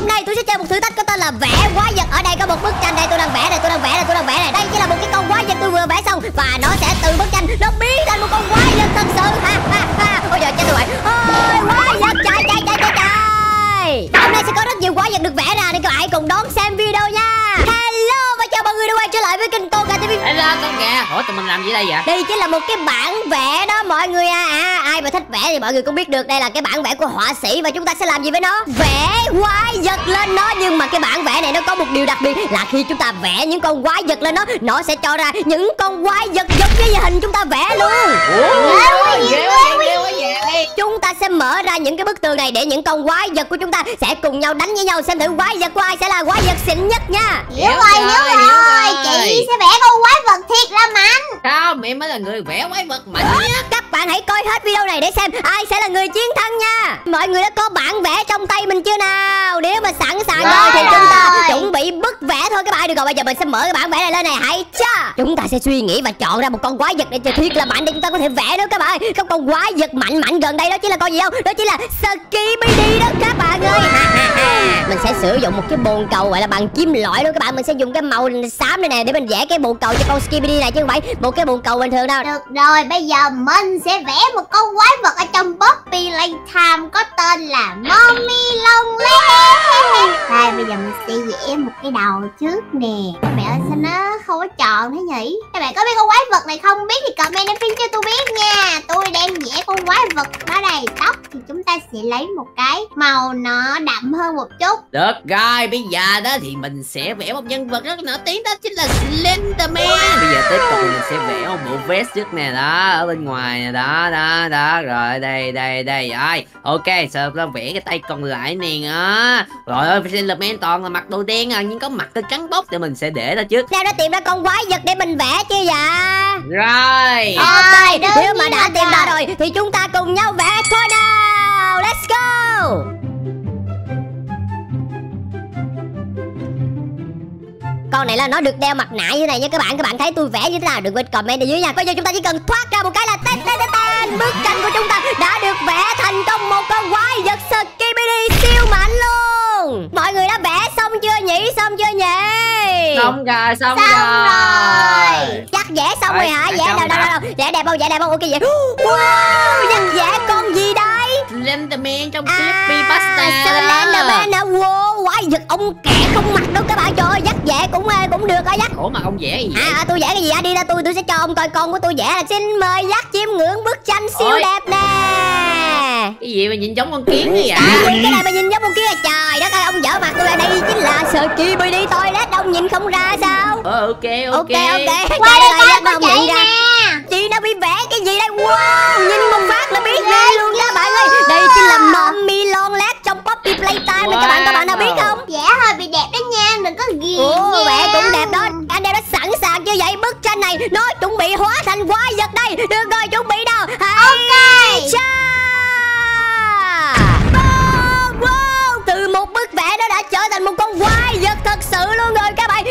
hôm nay tôi sẽ chơi một thử thách có tên là vẽ quái vật. Ở đây có một bức tranh đây, tôi đang vẽ này tôi đang vẽ này tôi đang vẽ này đây chỉ là một cái con quái vật tôi vừa vẽ xong và nó sẽ từ bức tranh nó biến thành một con quái vật thật sự. Ha ha ha. Ôi giờ chết tôi rồi Hello con gà Ủa tụi mình làm gì đây vậy? Đây chính là một cái bản vẽ đó mọi người à, à ai mà thích vẽ thì mọi người cũng biết được đây là cái bản vẽ của họa sĩ và chúng ta sẽ làm gì với nó? Vẽ quái vật lên nó. Nhưng mà cái bản vẽ này nó có một điều đặc biệt là khi chúng ta vẽ những con quái vật lên nó nó sẽ cho ra những con quái vật giống với hình chúng ta vẽ luôn. Chúng ta sẽ mở ra những cái bức tường này để những con quái vật của chúng ta sẽ cùng nhau đánh với nhau. Xem thử quái vật của ai sẽ là quái vật xịn nhất nha. Hiểu rồi, hiểu rồi Chị sẽ vẽ con quái vật thiệt là mạnh. Không em mới là người vẽ quái vật mạnh nhất. Các bạn hãy coi hết video này để xem ai sẽ là người chiến thắng nha. Mọi người đã có bản vẽ trong tay mình chưa nào? Nếu mà sẵn sàng rồi, Rồi. thì chúng ta chuẩn bị bức vẽ thôi. Các bạn được rồi bây giờ mình sẽ mở cái bản vẽ này lên này. Hãy cha chúng ta sẽ suy nghĩ và chọn ra một con quái vật để cho thiệt là mạnh để chúng ta có thể vẽ nữa các bạn không con quái vật mạnh mạnh gần đây đó chỉ là con gì không? Đó chỉ là skibidi đó các bạn ơi. Mình sẽ sử dụng một cái bồn cầu gọi là bằng kim loại đó các bạn. Mình sẽ dùng cái màu xám này nè để mình vẽ cái bồn cầu cho con skibidi này chứ không phải một cái bồn cầu bình thường đâu. Được rồi, bây giờ mình sẽ vẽ một con quái vật ở trong Poppy Playtime có tên là Mommy Long Lê giờ mình sẽ vẽ một cái đầu trước nè. Các bạn ơi, sao nó không có tròn thế nhỉ? Các bạn có biết con quái vật này không? Biết thì comment ở phía cho tôi biết nha. Tôi đang vẽ con quái vật đó đây Tóc. Thì chúng ta sẽ lấy một cái màu nó đậm hơn một chút. Được rồi bây giờ đó thì mình sẽ vẽ một nhân vật rất nổi tiếng đó chính là Slenderman. Bây giờ tiếp tục mình sẽ vẽ một bộ vest trước nè đó Ở bên ngoài nè đó đó đó. Rồi đây đây đây rồi. Ok sau đó vẽ cái tay còn lại nè đó. Rồi ơi Slenderman toàn là mặt đồ đen à Nhưng có mặt cái trắng bóc thì mình sẽ để đó trước Nào đã tìm ra con quái vật để mình vẽ chưa dạ? Rồi. Ok, đương nếu mà đã tìm ra rồi. thì chúng ta cùng nhau vẽ thôi nào. Let's go. Con này là nó được đeo mặt nạ như thế này nha các bạn. Các bạn thấy tôi vẽ như thế nào? Đừng quên comment ở dưới nha. Bây giờ chúng ta chỉ cần thoát ra một cái là tên tên tên Bức tranh của chúng ta đã được vẽ thành công một con quái vật Skibidi xong chưa nhỉ? Xong rồi xong, Xong rồi. chắc vẽ xong rồi Rồi, hả? xong đâu đâu đâu vẽ đẹp không? Vẽ đẹp không? Ok vậy? Wow chắc vẽ con gì đây? Slenderman trong à Creepypasta Slenderman hả? Wow quái vật ông kẻ không mặt đâu các bạn. Trời ơi dắt vẽ cũng ờ, cũng được á dắt. Ủa mà ông vẽ gì vậy? À, à tôi vẽ cái gì á? Đi ra tôi tôi sẽ cho ông coi. Con của tôi vẽ là xin mời dắt chiêm ngưỡng bức tranh siêu Ôi. đẹp nè. Cái gì mà nhìn giống con kiến như vậy? À, cái này mà nhìn giống một kia trời đất ơi ông dở mặt tôi ra đây chính là Skibidi toilet ông nhìn không ra sao? Ờ ok ok. Ok ok. Qua đây của ông chị nè. Chị đã bị vẽ cái gì đây? Wow Nhìn một phát là biết ngay luôn các bạn ơi. Đây chính là Mommy Long Lad trong Poppy Playtime wow. Các bạn các bạn nào biết không? Vẽ hơi bị đẹp đó nha, đừng có ghiền Ồ vẽ cũng đẹp đó. Anh em đã sẵn sàng chưa vậy Bức tranh này nó chuẩn bị hóa thành quái vật đây. Được rồi chuẩn bị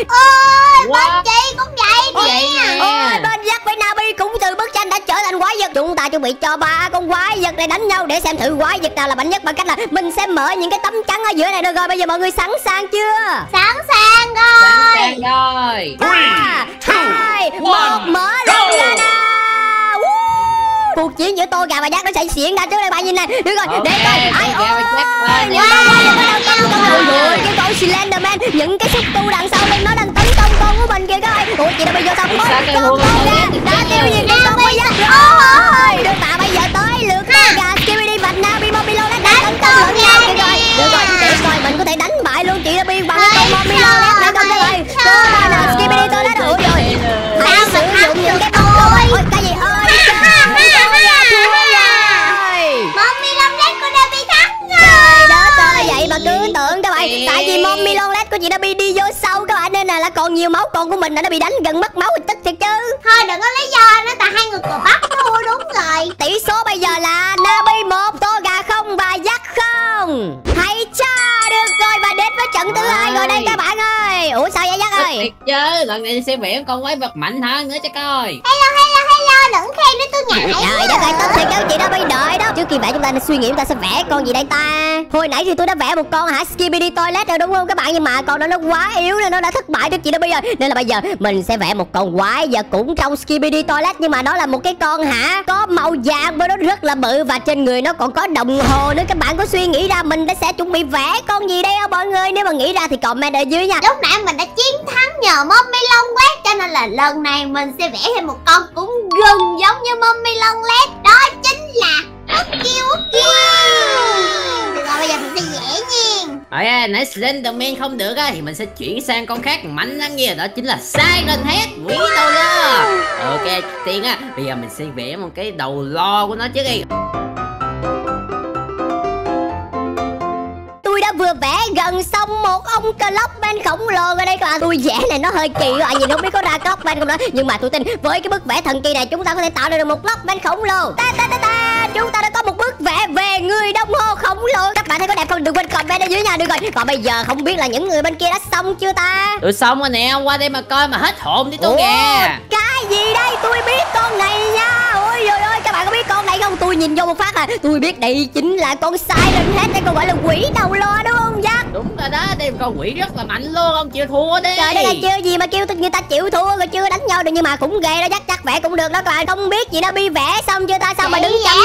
Ôi, Wow. bên chị cũng vậy Vậy nè. Ôi bên Jack với Nabi cũng từ bức tranh đã trở thành quái vật. Chúng ta chuẩn bị cho ba con quái vật này đánh nhau Để xem thử quái vật nào là mạnh nhất Bằng cách là mình sẽ mở những cái tấm trắng ở giữa này được rồi. Bây giờ mọi người sẵn sàng chưa? Sẵn sàng rồi. Sẵn sàng rồi. Ba hai một mở cuộc chiến giữa tôi gà và Jack nó sẽ diễn ra trước đây bạn nhìn này được rồi Ok, để coi ai ơi cái con Slenderman những cái xúc tu đằng sau lưng nó đang tấn công con của mình kìa các bạn ôi chị đã bị vô sao con con nó đã tiêu diệt con của Jack rồi Đã bị đi vô sâu các bạn Nên là, là còn nhiều máu Còn của mình là nó bị đánh gần mất máu tích thiệt chứ. Thôi đừng có lý do nữa Tại hai người cờ bắt thua đúng rồi. Tỷ số bây giờ là Nabi 1 Tô gà không và Jack không. Hãy cha được rồi Và đến với trận thứ hai rồi đây các bạn ơi. Ủa sao vậy Jack ơi? Thiệt chứ lần này sẽ vẽ con quái vật mạnh hơn nữa cho coi. Hello hello hello lẫn khen nữa tôi ngại Trời đất ơi, tốt thiệt đó chị đâu bị đợi Trước khi vẽ chúng ta nên suy nghĩ chúng ta sẽ vẽ con gì đây ta? Hồi nãy thì tôi đã vẽ một con hả? Skibidi Toilet rồi, đúng không các bạn? Nhưng mà con đó nó quá yếu nên nó đã thất bại trước chị đâu bây giờ. Nên là bây giờ mình sẽ vẽ một con quái và cũng trong Skibidi Toilet. Nhưng mà nó là một cái con hả? Có màu vàng với nó rất là bự Và trên người nó còn có đồng hồ nữa. Các bạn có suy nghĩ ra mình đã sẽ chuẩn bị vẽ con gì đây không mọi người? Nếu mà nghĩ ra thì comment ở dưới nha. Lúc nãy mình đã chiến thắng nhờ Mommy Long quá Cho nên là lần này mình sẽ vẽ thêm một con cũng gần giống như Mommy Long led. Đó chính là Huggy Wuggy Được rồi bây giờ mình sẽ vẽ nha Rồi nãy Slenderman không được á Thì mình sẽ chuyển sang con khác. Mạnh hơn kia Đó chính là Siren Head quỷ đầu lo Ok tiên á Bây giờ mình sẽ vẽ một cái đầu lo của nó trước đi. Tôi đã vừa vẽ gần xong một ông Clockman khổng lồ rồi đây các bạn Tôi vẽ này nó hơi kỳ các bạn nhìn không biết có ra Clockman không nữa. Nhưng mà tôi tin với cái bức vẽ thần kỳ này chúng ta có thể tạo ra được một Clockman khổng lồ. Ta ta ta ta Chúng ta đã có một bức vẽ về người đồng hồ khổng lồ. Các bạn thấy có đẹp không? Đừng quên comment ở dưới nha Được rồi Còn bây giờ không biết là những người bên kia đã xong chưa ta? Tôi xong rồi nè Qua đây mà coi mà hết hồn đi tôi nghe. Cái gì đây? Tôi biết con này nha. Ôi trời ơi các bạn có biết con này không? Tôi nhìn vô một phát à Tôi biết đây chính là con Siren Head Đây còn gọi là quỷ đầu lo đúng không Jack? Đúng rồi đó Đây con quỷ rất là mạnh luôn Không chịu thua đi. Trời đất ơi chưa gì mà kêu người ta chịu thua rồi chưa đánh nhau được? Nhưng mà cũng ghê đó chắc chắc vẽ cũng được đó các bạn. Không biết gì đâu bi vẽ xong chưa ta? Sao mà Chị đứng chăm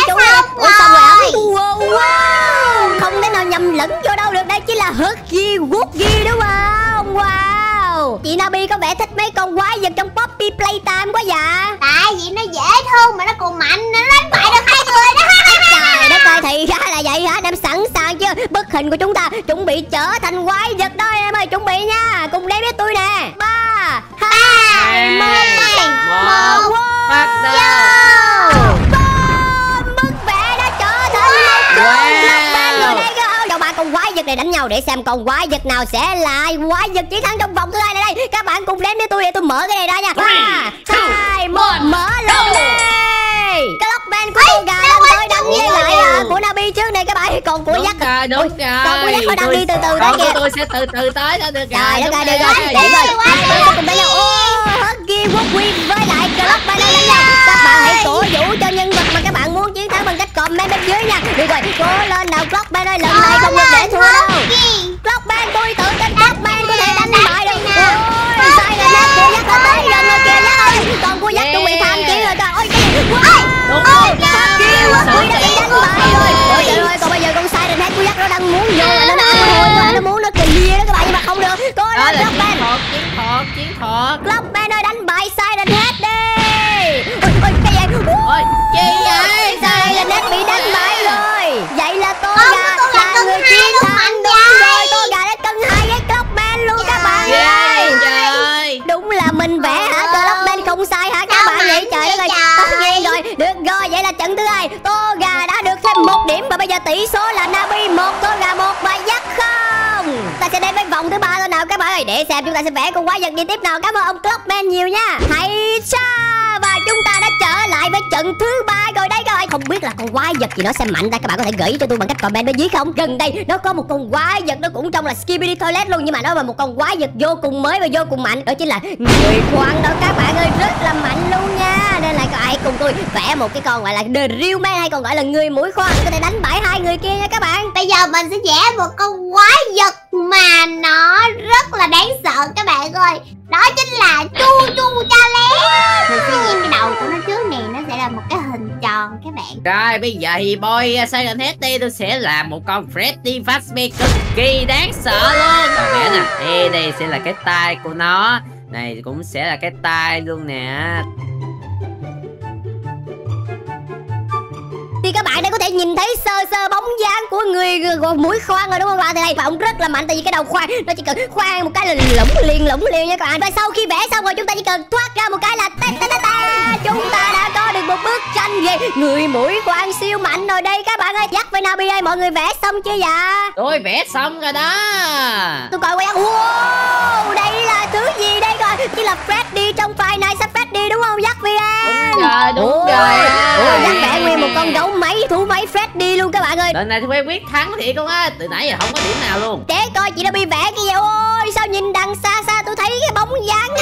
hình của chúng ta chuẩn bị trở thành quái vật đó em ơi Chuẩn bị nha. Cùng đếm với tôi nè. Ba hai một bắt đầu. Bom! Vẽ đã trở thành một Wow. đây Đâu ba con quái vật này đánh nhau để xem con quái vật nào sẽ là quái vật chiến thắng trong vòng thứ hai này đây. Các bạn cùng đếm với tôi để tôi mở cái này ra nha. Ba hai một mở luôn đi của Đúng dắt rồi đúng rồi con của Jack nó đang đi từ từ đó kìa. tôi sẽ từ từ tới đó được Trời đất ơi, được rồi. rồi, điểm rồi cùng đánh nhau Ô, Huggy Wuggy với lại Clock nhau Các bạn hãy cổ vũ cho nhân vật mà các bạn muốn chiến thắng bằng cách comment bên dưới nha. Được rồi, cố lên nào Clock ơi, lần này không được để thua đâu. Clock Bay, tôi tự chiến thuật Clockman ơi đánh bại Siren Head đi. Ôi, ôi cái gì ôi chi vậy? Siren Head bị đánh bại rồi. Vậy là con Không, gà con là người chiến thắng. đúng rồi Con gà đã cân hai với Clockman luôn các bạn ơi trời Đúng là mình vẽ hả? Clockman không sai hả các bạn? Vậy trời ơi? Tất nhiên rồi. Được rồi vậy là trận thứ hai. Tô gà đã được thêm một điểm Và bây giờ tỷ số là Nabi một Tô gà một không các bạn ơi. Để xem chúng ta sẽ vẽ con quái vật gì tiếp nào. Cảm ơn ông Clockman nhiều nha. Hay cha Và chúng ta đã trở lại với trận thứ ba rồi đây các bạn Không biết là con quái vật gì nó sẽ mạnh ta. Các bạn có thể gửi cho tôi bằng cách comment bên dưới không? Gần đây nó có một con quái vật nó cũng trong là Skibidi Toilet luôn, Nhưng mà nó là một con quái vật vô cùng mới và vô cùng mạnh. Đó chính là người khoan đó. Các bạn ơi, Rất là mạnh luôn nha. Hãy cùng tôi vẽ một cái con gọi là The Real Man Hay còn gọi là người mũi khoan có thể đánh bại hai người kia nha các bạn. Bây giờ mình sẽ vẽ một con quái vật mà nó rất là đáng sợ các bạn ơi. Đó chính là Chu Chu Cha Lé. Mình sẽ vẽ cái đầu của nó trước nè Nó sẽ là một cái hình tròn các bạn. Rồi bây giờ thì boy Silent Head đi tôi sẽ làm một con Freddy Fazbear cực kỳ đáng sợ luôn. Rồi vẽ nè đây đây sẽ là cái tai của nó. Này cũng sẽ là cái tai luôn nè thì các bạn đã có thể nhìn thấy sơ sơ bóng dáng của người mũi khoan rồi đúng không? Bạn thì đây và ông rất là mạnh tại vì cái đầu khoan nó chỉ cần khoan một cái là lủng liền lủng liền nha các bạn. Và sau khi vẽ xong rồi chúng ta chỉ cần thoát ra một cái là ta ta ta ta. Chúng ta đã có được một bức tranh về người mũi khoan siêu mạnh rồi đây các bạn ơi. Dắt với Nabi ơi? Mọi người vẽ xong chưa dạ? Tôi vẽ xong rồi đó. Tôi coi quay wow đây là thứ gì đây coi? Chỉ là Freddy trong file này sắp Freddy đúng không? Dắt vì đúng rồi đúng rồi. dắt vẽ nguyên một con gấu thú máy Freddy luôn các bạn ơi. Lần này tôi phải quyết thắng thiệt luôn á? Từ nãy giờ không có điểm nào luôn. Để coi chị đã bị vẽ cái gì Ôi sao nhìn đằng xa xa tôi thấy cái bóng dáng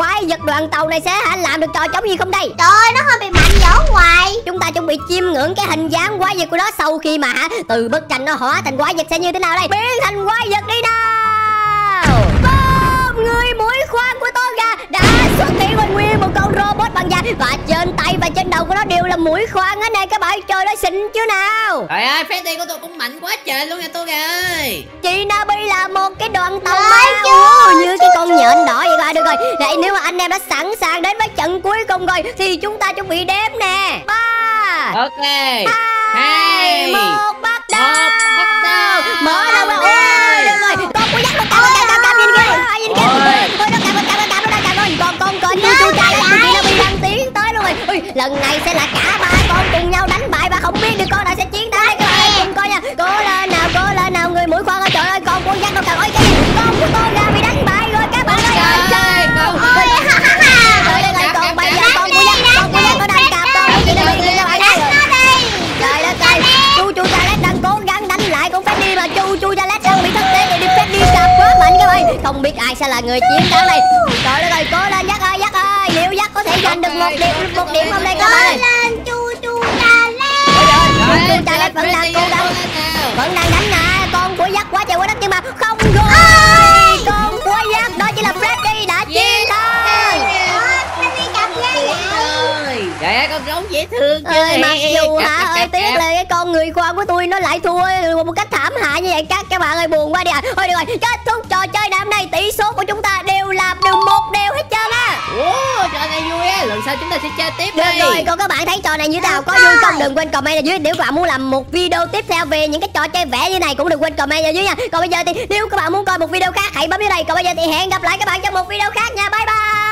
quái vật đoàn tàu này sẽ hả làm được trò chống gì không đây? Trời ơi nó hơi bị mạnh dở ngoài chúng ta chuẩn bị chiêm ngưỡng cái hình dáng quái vật của nó sau khi mà hả từ bức tranh nó hóa thành quái vật sẽ như thế nào đây? Biến thành quái vật đi nào! Bom! người mũi khoan của tôi và trên tay và trên đầu của nó đều là mũi khoan hết này các bạn trời ơi xịn chưa nào. Trời ơi Freddy của tôi cũng mạnh quá trời luôn nha tôi ơi. Chị Nabi là một cái đoàn tàu máu chưa, như cái con nhện đỏ vậy ba được rồi. Đây nếu mà anh em đã sẵn sàng đến với trận cuối cùng rồi thì chúng ta chuẩn bị đếm nè. Ba. Ok. Hai một bắt đầu. Một, bắt đầu. mở đầu lần này sẽ là cả ba con cùng nhau đánh bại và không biết được con nào sẽ chiến thắng. Đây các bạn cùng coi nha. Cố lên nào cố lên nào. Người mũi khoan ơi trời ơi con của dắt nó cạp ôi cái gì? Con của tôi ra bị đánh bại rồi các bạn ơi. Trời ơi, con- ơi trời đất ơi còn bây giờ con của dắt con của dắt nó đang cạp con chị Nabi kìa các bạn ơi trời đất ơi. Chu chu Chalet đang cố gắng đánh lại con Freddy mà. Chu chu Chalet đang bị thất thế vì đi Freddy cạp quá mạnh các bạn. Không biết ai sẽ là người chiến thắng đây trời đất ơi cố lên có thể giành được một điểm một điểm không đây các bạn ơi? Lên chu chu trời ơi, chu chu Chalet vẫn đang cố ơi, gắng vẫn đang đánh nè con của dắt quá trời quá đất nhưng mà không rồi con của dắt đó chỉ là Freddy đã chiến Ơi, Trời ơi con rống dễ thương ơi chơi mặc dù hả? Cặp, tiếc là cái con người khoan của tôi nó lại thua một cách thảm hại như vậy. Các các bạn ơi buồn quá đi à. Thôi được rồi kết thúc trò chơi ngày hôm nay. Tỷ số của chúng ta đều là đều một đều hết trơn á Ủa, trò này lần sau chúng ta sẽ chơi tiếp được đi rồi còn các bạn thấy trò này như thế nào? Có vui không? đừng quên comment ở dưới. Nếu các bạn muốn làm một video tiếp theo về những cái trò chơi vẽ như này cũng đừng quên comment ở dưới nha. Còn bây giờ thì nếu các bạn muốn coi một video khác hãy bấm dưới đây. Còn bây giờ thì hẹn gặp lại các bạn trong một video khác nha. Bye bye